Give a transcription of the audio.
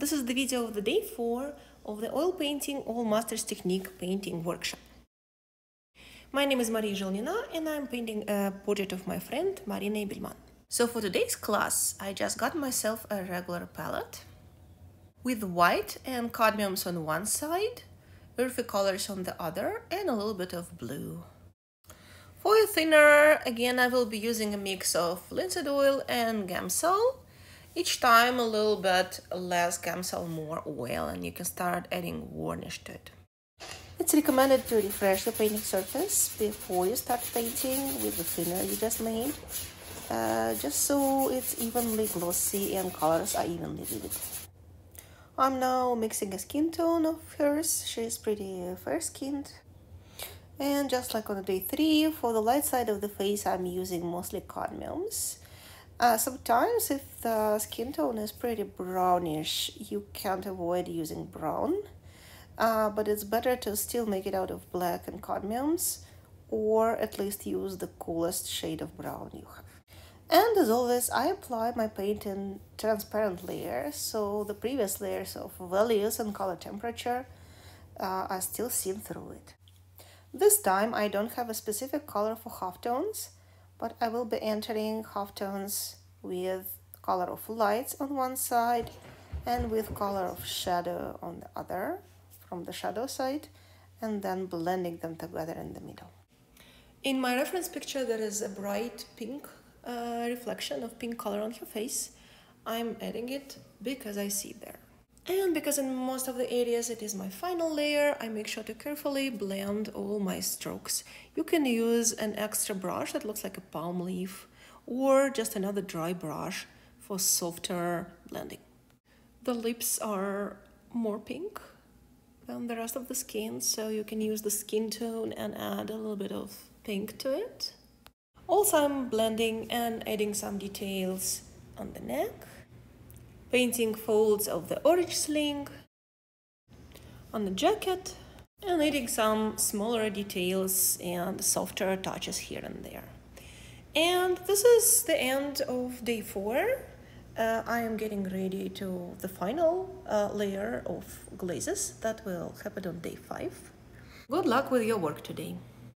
this is the video of the day 4 of the oil painting old masters technique painting workshop. My name is Maria Zhelnina and I'm painting a portrait of my friend Marina Ebelman. So for today's class I just got myself a regular palette with white and cadmiums on one side, earthy colors on the other and a little bit of blue. For a thinner, again I will be using a mix of linseed oil and Gamsol each time a little bit less Gamsol, more oil, and you can start adding varnish to it. It's recommended to refresh the painting surface before you start painting with the thinner you just made, uh, just so it's evenly glossy and colors are evenly vivid. I'm now mixing a skin tone of hers, she's pretty fair-skinned. And just like on day 3, for the light side of the face I'm using mostly cadmiums. Uh, sometimes if the skin tone is pretty brownish, you can't avoid using brown. Uh, but it's better to still make it out of black and cadmiums or at least use the coolest shade of brown you have. And as always, I apply my paint in transparent layers, so the previous layers of values and color temperature uh, are still seen through it. This time I don't have a specific color for halftones, but I will be entering half tones with color of lights on one side and with color of shadow on the other from the shadow side and then blending them together in the middle. In my reference picture there is a bright pink uh, reflection of pink color on her face. I'm adding it because I see there. And because in most of the areas it is my final layer, I make sure to carefully blend all my strokes. You can use an extra brush that looks like a palm leaf or just another dry brush for softer blending. The lips are more pink than the rest of the skin, so you can use the skin tone and add a little bit of pink to it. Also, I'm blending and adding some details on the neck painting folds of the orange sling on the jacket and adding some smaller details and softer touches here and there. And this is the end of day four. Uh, I am getting ready to the final uh, layer of glazes that will happen on day five. Good luck with your work today.